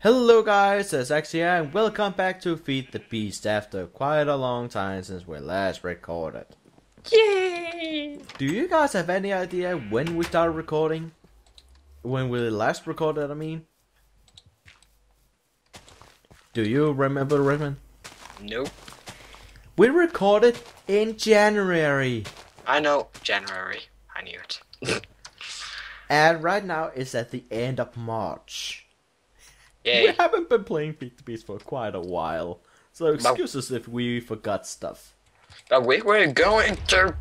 Hello guys, it's X here, and welcome back to Feed the Beast after quite a long time since we last recorded. Yay! Do you guys have any idea when we started recording? When we last recorded, I mean? Do you remember, Redmann? Nope. We recorded in January, I know January. I knew it. and right now it's at the end of March. We haven't been playing Feed the Beast for quite a while, so excuse us if we forgot stuff. But we were going to.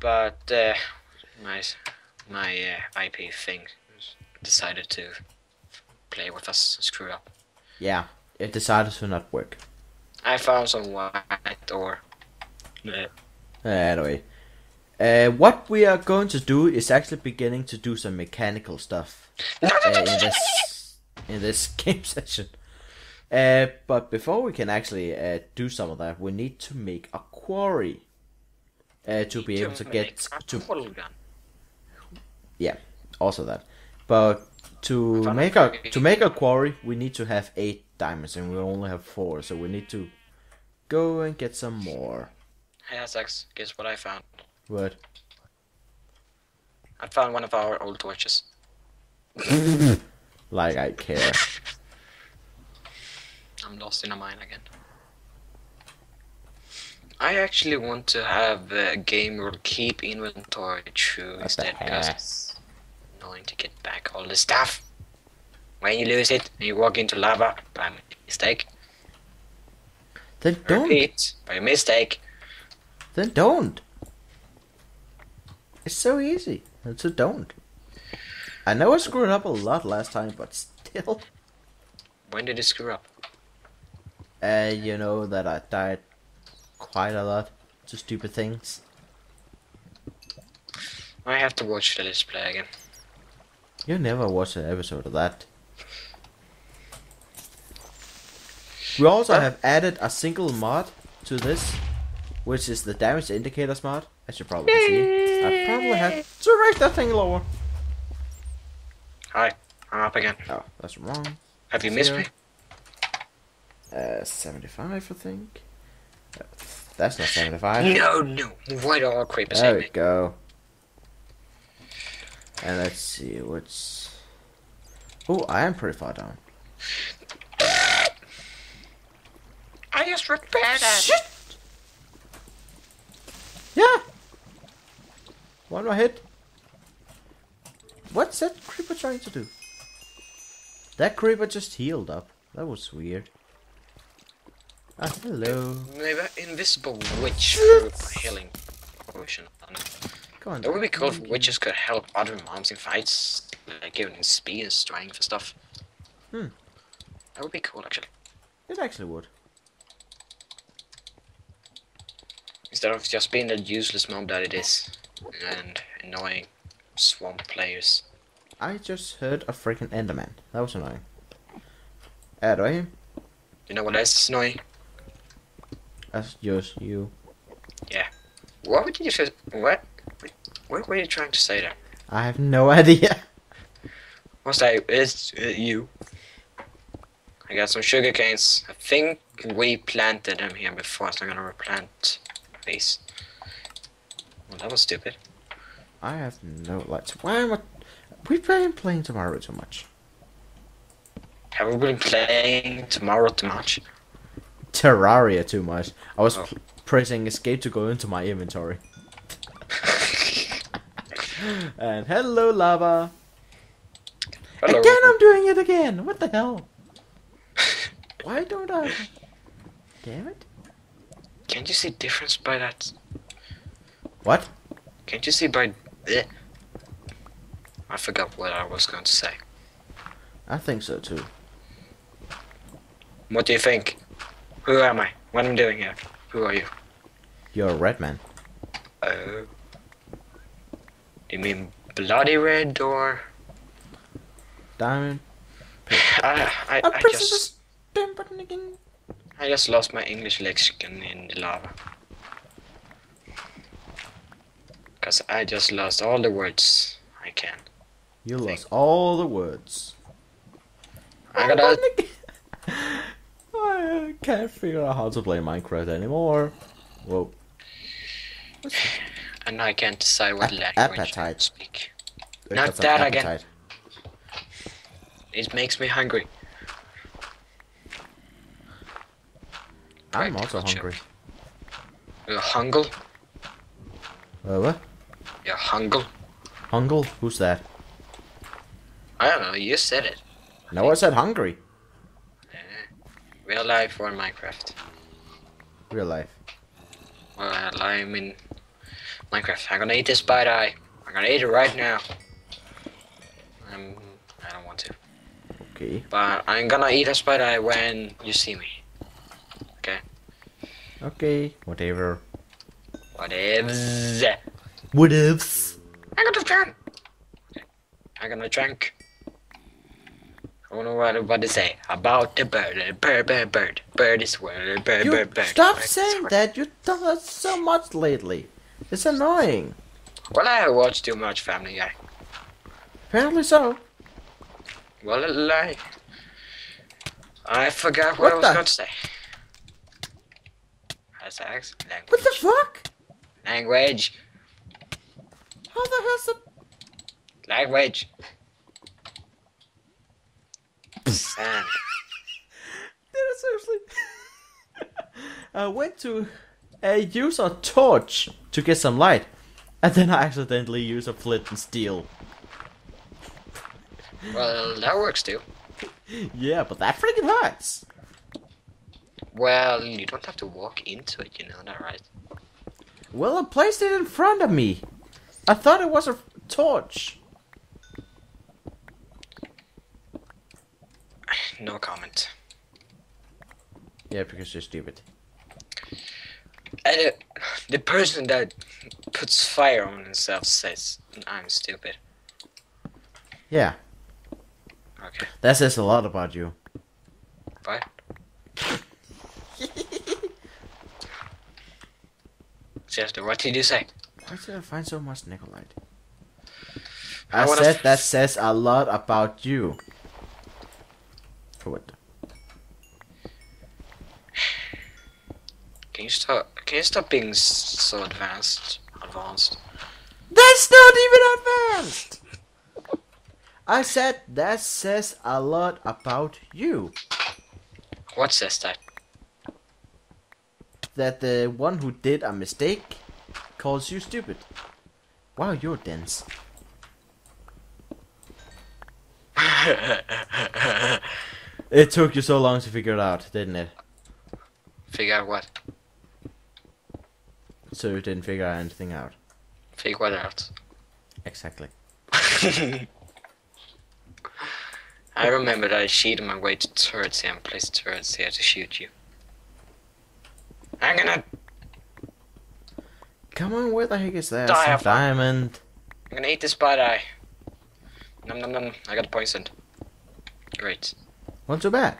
But uh, my my uh, IP thing decided to play with us and screw up. Yeah, it decided to not work. I found some white ore. Uh, Anyway, uh, what we are going to do is actually beginning to do some mechanical stuff uh, in this in this game session. Uh, but before we can actually uh, do some of that, we need to make a quarry uh, to be able to make get a to portal gun. yeah, also that. But to make a a quarry. to make a quarry, we need to have eight diamonds, and we only have four, so we need to go and get some more. Hey, Asax, guess what I found? What? I found one of our old torches. Like I care. I'm lost in a mine again. I actually want to have a game where keep inventory true instead because annoying to get back all the stuff. When you lose it and you walk into lava by mistake, Then don't. repeat by mistake. Then don't. It's so easy. So don't. I know I screwed up a lot last time, but still. When did you screw up? Uh, you know that I died quite a lot to stupid things. I have to watch the let's play again. You never watched an episode of that. We also have added a single mod to this, which is the damage indicators mod, as you probably see. I probably had to raise that thing lower. Hi, I'm up again. Oh, that's wrong. Have you missed me? Uh, 75, I think. That's not 75. No, no. Why do all creepers There hate we me? go. And let's see what's. Oh, I am pretty far down. I just repaired it. Shit! Yeah! One more hit. What's that creeper trying to do? That creeper just healed up. That was weird. Ah, hello. Maybe invisible witch healing potion. on. Come on. That would be cool if witches could help other moms in fights, like giving and strength and stuff. Hmm. That would be cool, actually. It actually would. Instead of just being the useless mob that it is, and annoying swamp players. I just heard a freaking Enderman. That was annoying. I? You know what else is annoying? That's just you. Yeah. What did you say? What? What were you trying to say there? I have no idea. What's that? It's uh, you. I got some sugar canes. I think we planted them here before, so I'm gonna replant these. Well, that was stupid. I have no lights. Why am I? We've been playing tomorrow too much. Have we been playing tomorrow too much? Terraria too much. I was Oh. pressing escape to go into my inventory. And hello, lava. Hello. Again, I'm doing it again. What the hell? Why don't I? Damn it. Can't you see difference by that? What? Can't you see by? Eh. I forgot what I was going to say. I think so too. What do you think? Who am I? What am I doing here? Who are you? You're a red man. Oh. You mean bloody red or? Diamond. I I, I'm I pressing just this button again. I just lost my English lexicon in the lava. Cause I just lost all the words I can. You lost all the words. I gotta. I can't figure out how to play Minecraft anymore. Whoa. And I can't decide what Ap- language to appetite. speak. I Not got some that again. It makes me hungry. I'm also hungry. You're hungry? Uh, what? You're hungry? Hungle? Who's that? I don't know, you said it. No, I said hungry. Real life or Minecraft? Real life. Well, I'm in Minecraft. I'm gonna eat this bite eye. I'm gonna eat it right now. Um, I don't want to. Okay. But I'm gonna eat a spider eye when you see me. Okay? Okay. Whatever. Whatever. Whatevs. I'm gonna drink. I'm gonna drink. I don't know what, what to say about the bird. Bird, bird, bird. Bird is word. Bird, You bird, bird. stop bird saying word. that. You've done that so much lately. It's annoying. Well, I watch too much Family Guy. Apparently so. Well, I, I forgot what, What I was the- going to say. That's Alex. Language. What the fuck? Language. How the hell's it? Language. Sand. Did I seriously? I went to uh, use a torch to get some light, and then I accidentally used a flint and steel. Well, that works too. Yeah, but that freaking hurts. Well, you don't have to walk into it, you know that, right? Well, I placed it in front of me. I thought it was a torch. No comment. Yeah, because you're stupid. And uh, the person that puts fire on himself says, I'm stupid. Yeah, Okay, that says a lot about you. bye. Seriously, what did you say? Why did I find so much Nikolite? I I, said that says a lot about you. For what? Can you stop? Can you stop being so advanced? Advanced. That's not even advanced! I said that says a lot about you. What says that? That the one who did a mistake calls you stupid. Wow, you're dense. It took you so long to figure it out, didn't it? Figure out what? So you didn't figure anything out. Figure what out? Exactly. I remember that I cheated my way to turrets here and placed turrets here to shoot you. I'm gonna, Come on, where the heck is that? Some diamond. I'm gonna eat this bad eye. Num num num. I got poisoned. Great. Not too bad.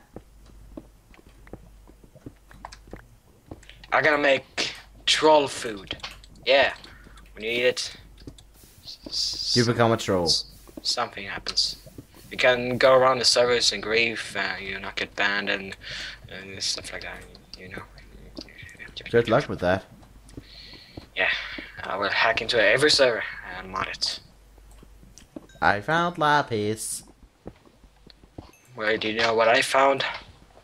I'm gonna make troll food. Yeah. When you eat it, You become a troll. something happens. You can go around the servers and grief, uh, you not get banned and, and stuff like that. You know. Good luck with that. I will hack into every server and mod it. I found lapis. Well, do you know what I found?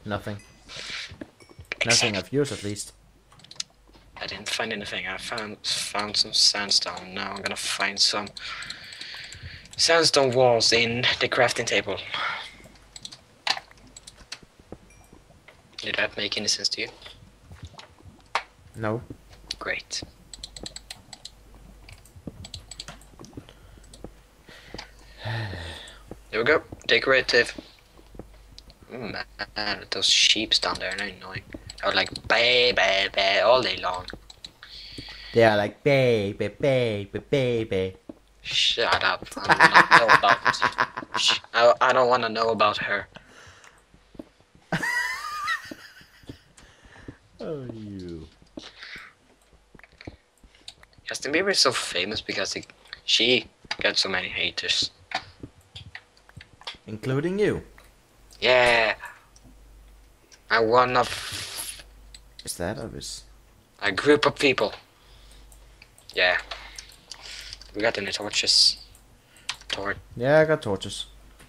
Nothing. Nothing of yours, at least. I didn't find anything. I found found some sandstone. Now I'm gonna find some sandstone walls in the crafting table. Did that make any sense to you? No. Great. There we go. Decorative. Mm, man, those sheeps down there are annoying. They're like, bay, bay, bay, all day long. They are like baby, baby, baby. Shut up. I don't wanna know about. I, I don't want to know about her. Oh, you. Justin Bieber is so famous because he, she got so many haters. Including you. Yeah. I one of Is that obvious? a group of people. Yeah. We got any torches? Torch. Yeah, I got torches.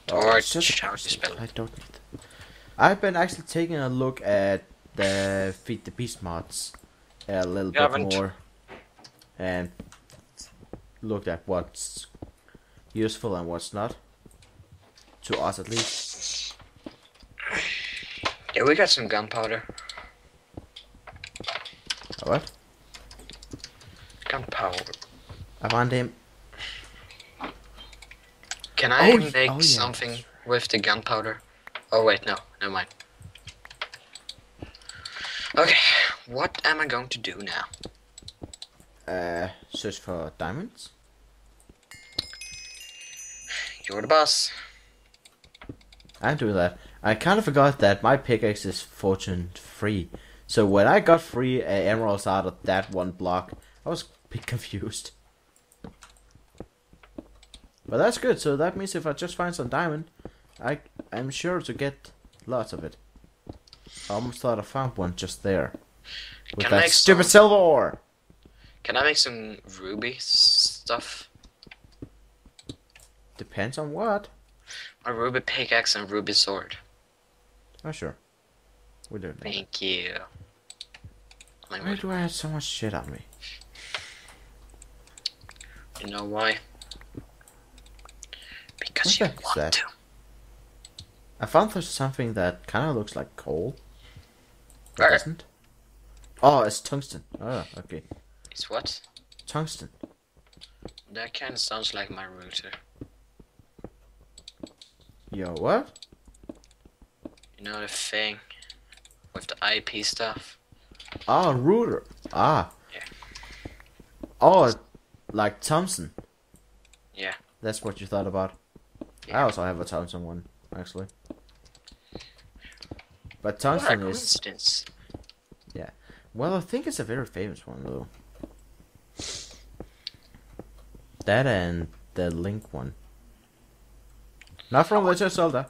Torch. just- How do you spell it? I don't need them. I've been actually taking a look at the Feed the Beast mods a little You bit haven't? more. And looked at what's useful and what's not. To us at least. Yeah, we got some gunpowder. What? Gunpowder. I found him. Can I Oh, make oh, yeah. something with the gunpowder? Oh wait, no, never mind. Okay, what am I going to do now? Uh, search for diamonds. You're the boss. I'm doing that. I kind of forgot that my pickaxe is fortune free. So when I got free uh, emeralds out of that one block, I was a bit confused. But that's good. So that means if I just find some diamond, I I'm sure to get lots of it. I almost thought I found one just there. With Can I that make stupid some- silver ore. Can I make some ruby stuff? Depends on what. A ruby pickaxe and ruby sword. Oh sure. We do. Thank you. Like, Why do I have so much shit on me? you know why? Because What you the heck is want that? to. I found there's something that kind of looks like coal. Where? doesn't. Oh, it's tungsten. Oh, okay. It's what? Tungsten. That kind of sounds like my router. Yo, what? You know the thing with the IP stuff? Ah, router. Ah. Yeah. Oh, like Thomson. Yeah. That's what you thought about. I also have a Thomson one, actually. But Thomson What a tungsten is Yeah. well, I think it's a very famous one though. That and the Link one. Not from Legend of Zelda.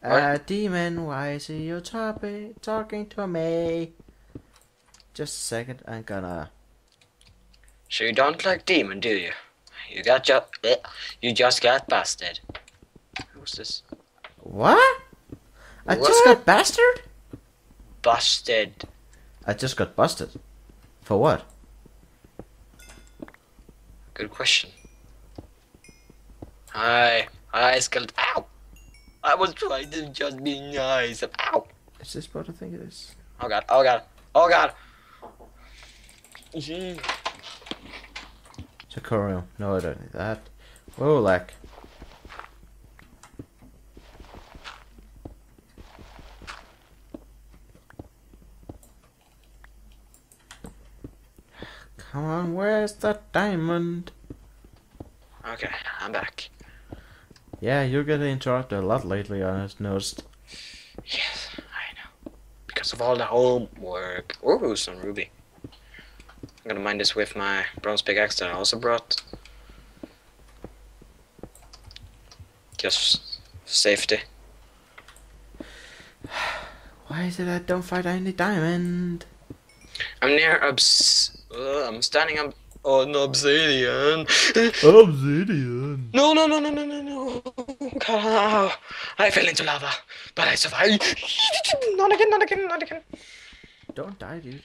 What? A demon, why is you talking talking to me? Just a second, I'm gonna. So you don't like demon, do you? You got just you just got busted. Who's this? What? I just got bastard. Busted. I just got busted. For what? Good question. Hi. Hi, Skeleton. Ow! I was trying to just be nice. Ow! Is this what I think it is? Oh god, oh god, oh god! Gee. Sakura. No, I don't need that. Whoa, like. Come on, where's the diamond? Okay, I'm back. Yeah, you're getting interrupted a lot lately, I noticed. Yes, I know. Because of all the homework. Ooh, some ruby. I'm gonna mine this with my bronze pickaxe that I also brought. Just safety. Why is it I don't find any diamond? I'm near obs. Uh, I'm standing up Oh, on obsidian. Obsidian. No, no, no, no, no, no, no. God, I fell into lava, but I survived. Not again, not again, not again. Don't die, dude.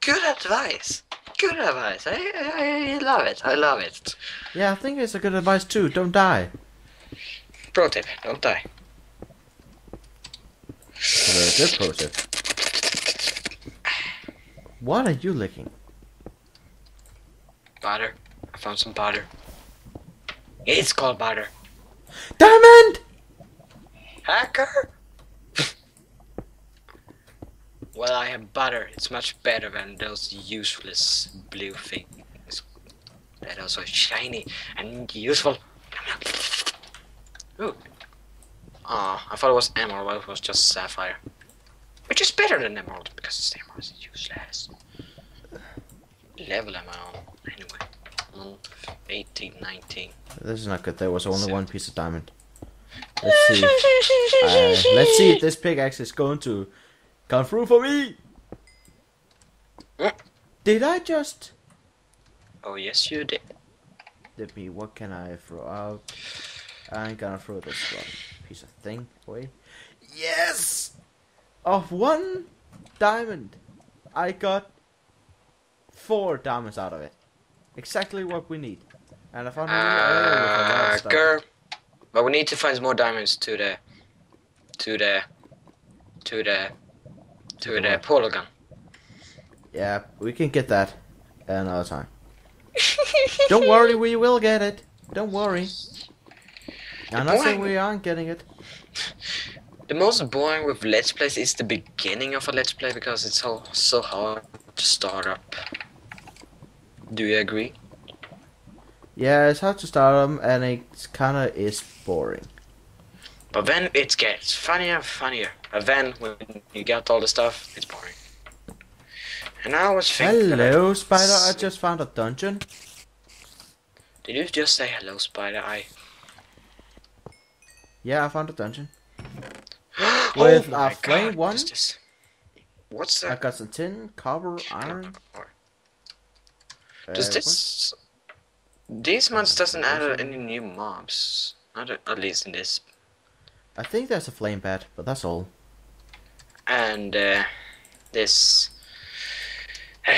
Good advice. Good advice. I, I, I love it. I love it. Yeah, I think it's a good advice too. Don't die. Pro tip: Don't die. Very good uh, pro tip. What are you licking? Butter. I found some butter. It's called butter. Diamond! Hacker. well, I have butter. It's much better than those useless blue things. That are so shiny and useful. Ooh. Aw, I thought it was emerald, but it was just sapphire. Which is better than emerald, because emerald is useless. Level am I on? Anyway. Month 18, 19. This is not good. There was only So- one piece of diamond. Let's see. Uh, let's see if this pickaxe is going to come through for me. Mm. Did I just? Oh yes, you did. Let me. What can I throw out? I'm gonna throw this one piece of thing away. Yes. Of one diamond, I got four diamonds out of it. Exactly what we need. And I found a little a Uh, stuff. girl. But we need to find more diamonds to the, to the, to the, to the the polygon. Yeah, we can get that another time. Don't worry, we will get it. Don't worry. I'm not saying we aren't getting it. The most boring with Let's Plays is the beginning of a Let's Play because it's so so hard to start up. Do you agree? Yeah, it's hard to start them, and it kind of is boring. But then it gets funnier and funnier. And then when you get all the stuff, it's boring. And I was thinking. Hello, Spider. I just found a dungeon. Did you just say hello, Spider I. Yeah, I found a dungeon. Oh With my a flame God, one? What is this? What's I that? got some tin, copper, iron. Uh, Does what? this? These months doesn't add any new mobs. Not at, at least in this. I think there's a flame pad, but that's all. And uh, this.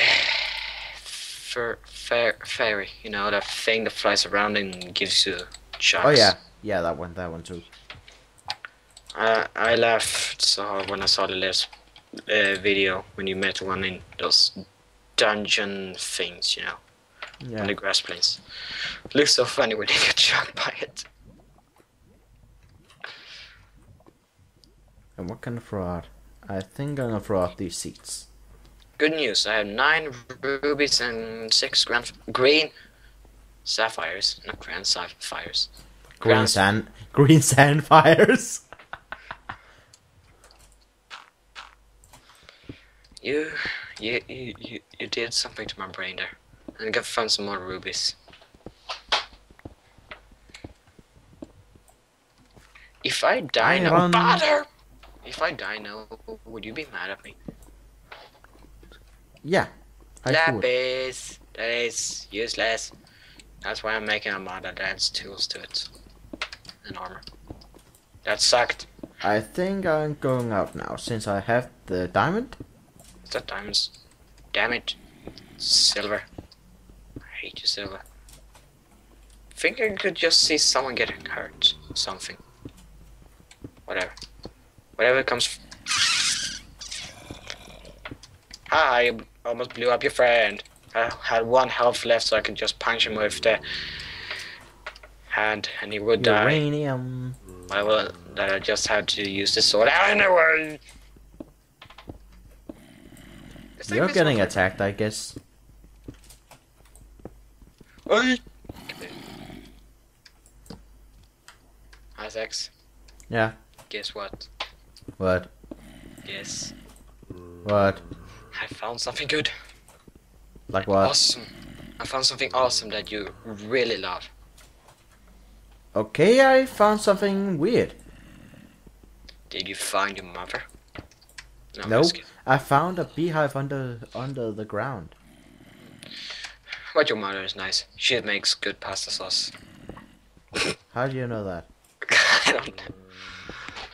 Fairy, you know, that thing that flies around and gives you shocks. Oh yeah, yeah, that one, that one too. Uh, I laughed so hard when I saw the last uh, video when you met one in those dungeon things, you know, on the grass plains. Looks so funny when you get shocked by it. And what can I throw out? I think I'm gonna throw out these seats. Good news, I have nine rubies and six grand green sapphires, not grand sapphires. Green Grand- sand, green sand fires. You, you, you, you, did something to my brain there. And I got found some more rubies. If I die now, bother! If I die now, would you be mad at me? Yeah, I. Lapis! That is useless. That's why I'm making a mod that adds tools to it. And armor. That sucked. I think I'm going out now since I have the diamond. Is that diamonds? Damn it. Silver. I hate you, silver. think I could just see someone getting hurt. Something. Whatever. Whatever comes. Hi, I almost blew up your friend. I had one health left, so I could just punch him with the hand, and he would die. Uranium. I will. That I just had to use the sword ah, anyway. It's You're this getting one- attacked, I guess. Oi! Isaacs, Yeah. guess what? What? Guess. What? I found something good. Like what? Awesome. I found something awesome that you really love. Okay, I found something weird. Did you find your mother? No. Nope. I found a beehive under under the ground. But your mother is nice. She makes good pasta sauce. How do you know that? I don't know.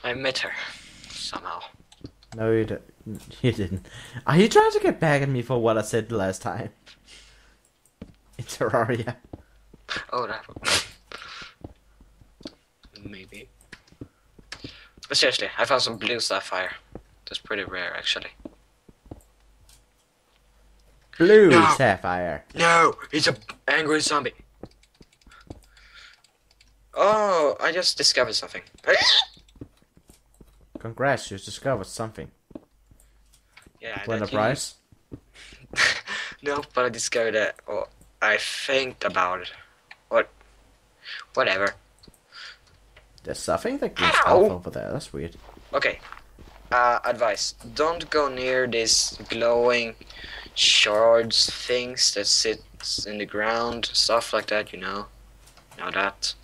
I met her somehow. No, you, d- you didn't. Are you trying to get back at me for what I said the last time? In Terraria. Oh, that. Maybe. But seriously, I found some blue sapphire. That's pretty rare, actually. Blue No. sapphire. No, it's a angry zombie. Oh, I just discovered something. Congrats, you discovered something. yeah, Win a prize? no, but I discovered it. Or I think about it. What? Whatever. There's something that gives Ow. health over there. That's weird. Okay. Uh, advice: Don't go near these glowing shards things that sits in the ground, stuff like that. You know, know that.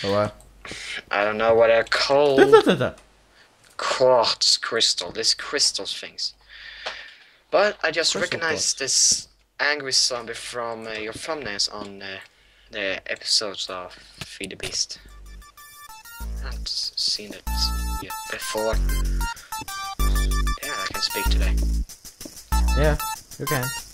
So what? I don't know what they're called. da, da, da. quartz crystal. This crystals things. But I just Crystal recognized this angry zombie from uh, your thumbnails on uh, the episodes of Feed the Beast. I haven't seen it yet before. Speak today. Yeah, you can.